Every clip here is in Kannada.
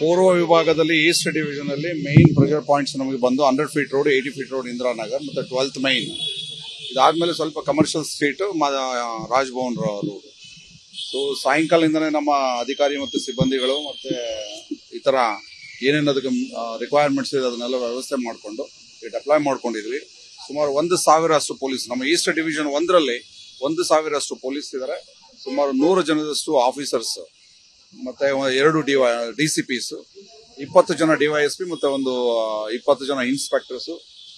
ಪೂರ್ವ ವಿಭಾಗದಲ್ಲಿ ಈಸ್ಟ್ ಡಿವಿಷನ್ ಅಲ್ಲಿ ಮೈನ್ ಪ್ರೆಷರ್ ಪಾಯಿಂಟ್ಸ್ ನಮಗೆ ಬಂದು hundred feet road eighty feet road Indiranagar ಮತ್ತೆ ಟ್ವೆಲ್ತ್ ಮೈನ್ ಇದಾದ್ಮೇಲೆ ಸ್ವಲ್ಪ commercial street Rajbhavan road so ಸಾಯಂಕಾಲದಿಂದನೇ ನಮ್ಮ ಅಧಿಕಾರಿ ಮತ್ತು ಸಿಬ್ಬಂದಿಗಳು ಮತ್ತೆ ಇತರ ಏನೇನು ಅದಕ್ಕೆ ರಿಕ್ವೈರ್ಮೆಂಟ್ಸ್ ಇದೆ ಅದನ್ನೆಲ್ಲ ವ್ಯವಸ್ಥೆ ಮಾಡಿಕೊಂಡು ಅಪ್ಲೈ ಮಾಡ್ಕೊಂಡಿದ್ವಿ. ಸುಮಾರು ಒಂದು ಸಾವಿರ ಅಷ್ಟು ಪೊಲೀಸ್ ನಮ್ಮ ಈಸ್ಟ್ ಡಿವಿಷನ್ ಒಂದರಲ್ಲಿ ಒಂದು ಸಾವಿರ ಅಷ್ಟು ಪೊಲೀಸ್ ಇದ್ದಾರೆ ಸುಮಾರು ನೂರು ಜನದಷ್ಟು ಆಫೀಸರ್ಸ್ ಮತ್ತೆ ಎರಡು ಡಿವೈ ಡಿ ಸಿ ಪಿಸ್ ಇಪ್ಪತ್ತು ಜನ ಡಿವೈಎಸ್ಪಿ ಮತ್ತೆ ಒಂದು ಇಪ್ಪತ್ತು ಜನ ಇನ್ಸ್ಪೆಕ್ಟರ್ಸ್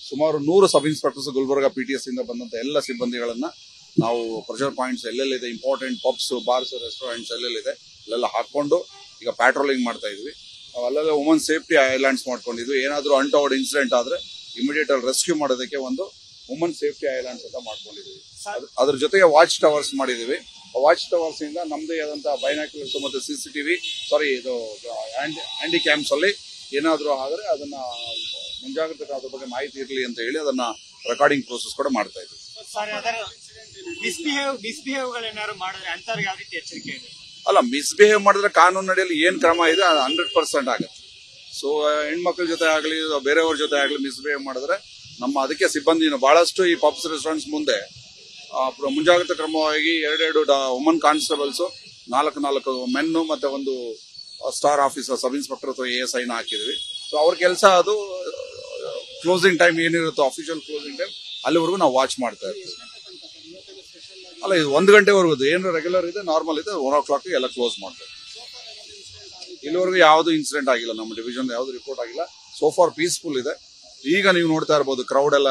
ಸುಮಾರು ನೂರು sub inspectors Gulbarga P T S ಇಂದ ಬಂದಂತ ಎಲ್ಲ ಸಿಬ್ಬಂದಿಗಳನ್ನ ನಾವು ಪ್ರೆಷರ್ ಪಾಯಿಂಟ್ಸ್ ಎಲ್ಲೆಲ್ಲಿದೆ ಇಂಪಾರ್ಟೆಂಟ್ ಪಬ್ಸ್ ಬಾರ್ಸ್ ರೆಸ್ಟೋರೆಂಟ್ಸ್ ಎಲ್ಲೆಲ್ಲಿದೆ ಅಲ್ಲೆಲ್ಲ ಹಾಕೊಂಡು ಈಗ ಪ್ಯಾಟ್ರೋಲಿಂಗ್ ಮಾಡ್ತಾ ಇದ್ವಿ. ಅಲ್ಲೆಲ್ಲ ವುಮನ್ ಸೇಫ್ಟಿ ಐಲ್ಯಾಂಡ್ಸ್ ಮಾಡ್ಕೊಂಡಿದ್ವಿ. ಏನಾದರೂ ಅಂಟವರ್ಡ್ ಇನ್ಸಿಡೆಂಟ್ ಆದ್ರೆ ಇಮಿಡಿಯೇಟ್ ಅಲ್ಲಿ ರೆಸ್ಕ್ಯೂ ಮಾಡೋದಕ್ಕೆ ಒಂದು ವುಮನ್ ಸೇಫ್ಟಿ ಐಲ್ಯಾಂಡ್ಸ್ ಅಂತ ಮಾಡ್ಕೊಂಡಿದ್ವಿ. ಅದ್- ಅದ್ರ ಜೊತೆಗೆ ವಾಚ್ ಟವರ್ಸ್ ಮಾಡಿದೀವಿ. ವಾಚ್ ಟವರ್ಸ್ ಇಂದ ನಮ್ದೇ ಸಿ ಸಿ ಮತ್ತೆ ವಿ ಸಾರಿ ಇದು ಹ್ಯಾಂಡಿ ಕ್ಯಾಮ್ಸಲ್ಲಿ ಏನಾದರೂ ಆದರೆ ಅದನ್ನ ಮುಂಜಾಗ್ರತೆ ಅದ್ರ ಬಗ್ಗೆ ಮಾಹಿತಿ ಇರಲಿ ಅಂತ ಹೇಳಿ ಅದನ್ನ ರೆಕಾರ್ಡಿಂಗ್ ಪ್ರೋಸೆಸ್ ಕೂಡ ಮಾಡ್ತಾ ಇದ್ವಿ. ಸರ್ ಅದರ ಮಿಸ್ಬಿಹೇವ್ ಮಿಸ್ಬಿಹೇವ್ಗಳು ಏನಾದ್ರು ಮಾಡಿದ್ರೆ ಅಂತವ್ರಿಗೆ ಯಾವ ರೀತಿ ಎಚ್ಚರಿಕೆ ಇದೆ. ಅಲ್ಲ ಮಿಸ್ಬಿಹೇವ್ ಮಾಡಿದ್ರೆ ಕಾನೂನು ನಡೆಯಲ್ಲಿ ಏನು ಕ್ರಮ ಇದೆ ಅದು ಹಂಡ್ರೆಡ್ ಪರ್ಸೆಂಟ್ ಆಗುತ್ತೆ. ಸೊ ಹೆಣ್ಮಕ್ಳ ಜೊತೆ ಆಗಲಿ ಬೇರೆಯವ್ರ ಜೊತೆ ಆಗಲಿ ಮಿಸ್ಬಿಹೇವ್ ಮಾಡಿದ್ರೆ ನಮ್ಮ ಅದಕ್ಕೆ ಸಿಬ್ಬಂದಿನ ಬಹಳಷ್ಟು ಈ ಪಬ್ಸ್ ರೆಸ್ಟೋರೆಂಟ್ಸ್ ಮುಂದೆ ಮುಂಜಾಗ್ರತಾ ಕ್ರಮವಾಗಿ ಎರಡೆರಡು ವುಮನ್ ಕಾನ್ಸ್ಟೇಬಲ್ಸ್ ನಾಲ್ಕು ನಾಲ್ಕು ಮೆನ್ನು ಮತ್ತೆ ಒಂದು ಸ್ಟಾರ್ ಆಫೀಸರ್ ಸಬ್ ಇನ್ಸ್ಪೆಕ್ಟರ್ ಅಥವಾ ಎ ಎಸ್ ಐನ ಹಾಕಿದ್ವಿ. ಸೊ ಅವ್ರ ಕೆಲಸ ಅದು ಕ್ಲೋಸಿಂಗ್ ಟೈಮ್ ಏನಿರುತ್ತೋ ಅಫಿಷಿಯಲ್ ಕ್ಲೋಸಿಂಗ್ ಟೈಮ್ ಅಲ್ಲಿವರೆಗೂ ನಾವು ವಾಚ್ ಮಾಡ್ತಾ ಇರ್ತೀವಿ. ಅಲ್ಲ, ಇದು ಒಂದು ಗಂಟೆವರೆಗೂ ಏನು ರೆಗ್ಯುಲರ್ ಇದೆ ನಾರ್ಮಲ್ ಇದೆ ಒನ್ ಓ ಕ್ಲಾಕ್ ಎಲ್ಲ ಕ್ಲೋಸ್ ಮಾಡ್ತಾರೆ. ಇಲ್ಲಿವರೆಗೂ ಯಾವುದು ಇನ್ಸಿಡೆಂಟ್ ಆಗಿಲ್ಲ, ನಮ್ಮ ಡಿವಿಷನ್ ಯಾವುದು ರಿಪೋರ್ಟ್ ಆಗಿಲ್ಲ. ಸೋ ಫಾರ್ ಪೀಸ್ಫುಲ್ ಇದೆ. ಈಗ ನೀವು ನೋಡ್ತಾ ಇರ್ಬೋದು ಕ್ರೌಡ್ ಎಲ್ಲ